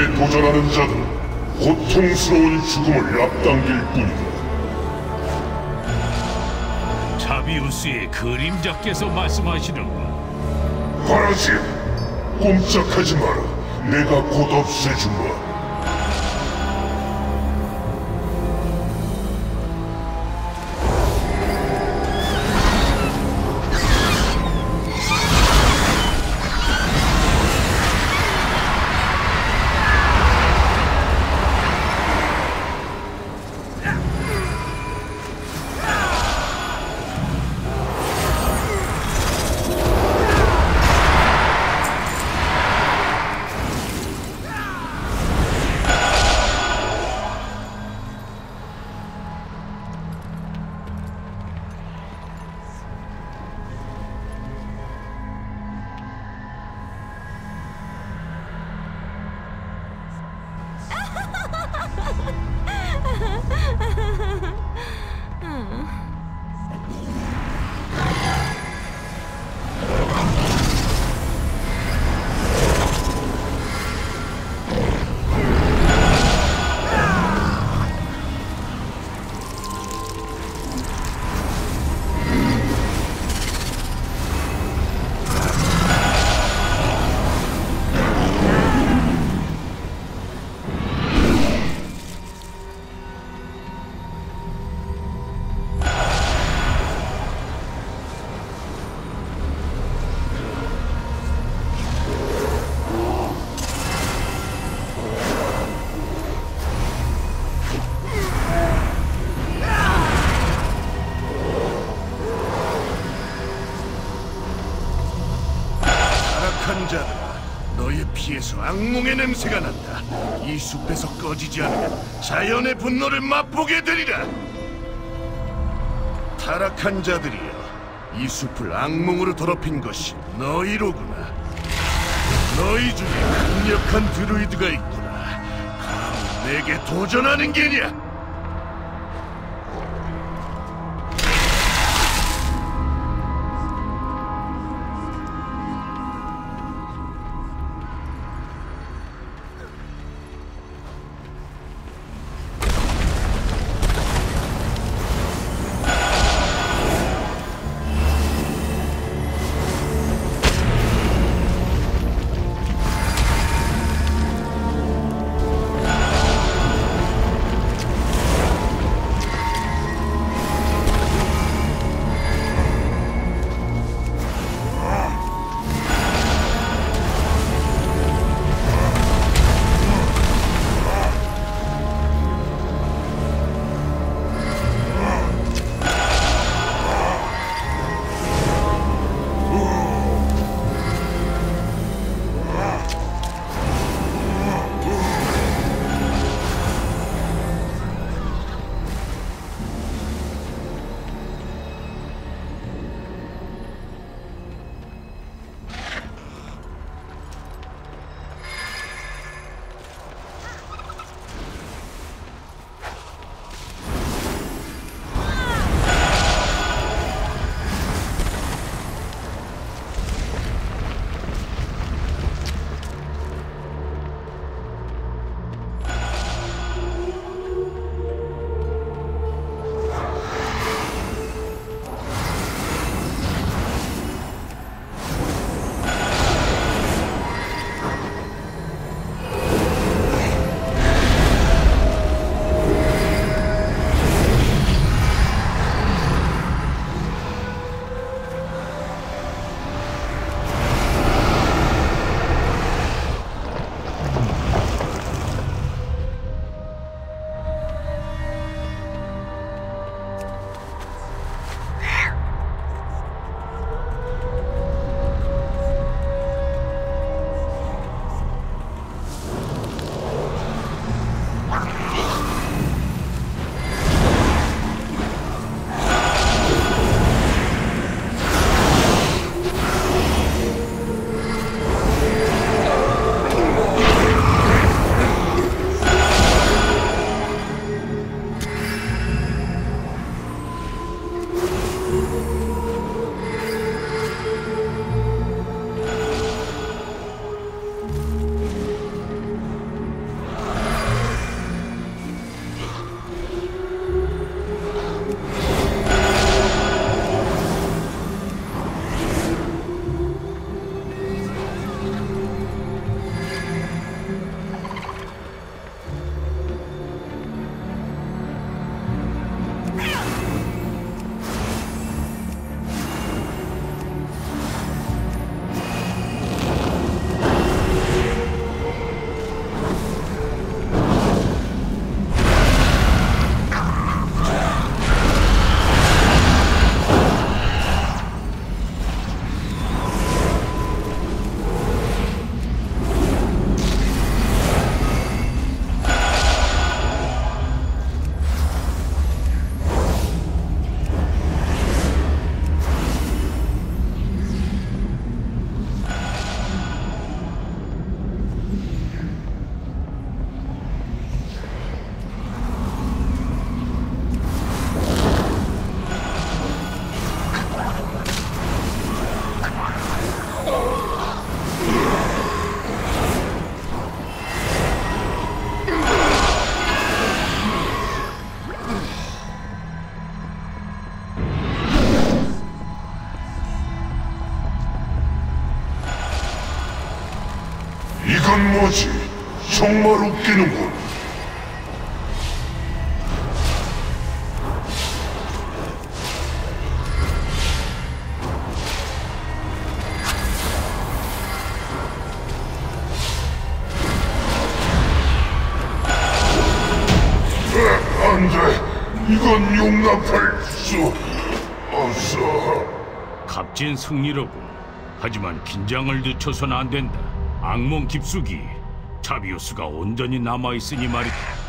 내게 도전하는 자들은 고통스러운 죽음을 앞당길 뿐이다. 자비우스의 그림자께서 말씀하시는군. 바라지, 꼼짝하지 마라. 내가 곧 없애주마. 악몽의 냄새가 난다. 이 숲에서 꺼지지 않으면 자연의 분노를 맛보게 되리라. 타락한 자들이여, 이 숲을 악몽으로 더럽힌 것이 너희로구나. 너희 중에 강력한 드루이드가 있구나. 내게 도전하는 게냐? 이건 뭐지? 정말 웃기는군. 값진 승리로군. 하지만 긴장을 늦춰서는 안 된다. 악몽 깊숙이 자비우스가 온전히 남아 있으니 말이다.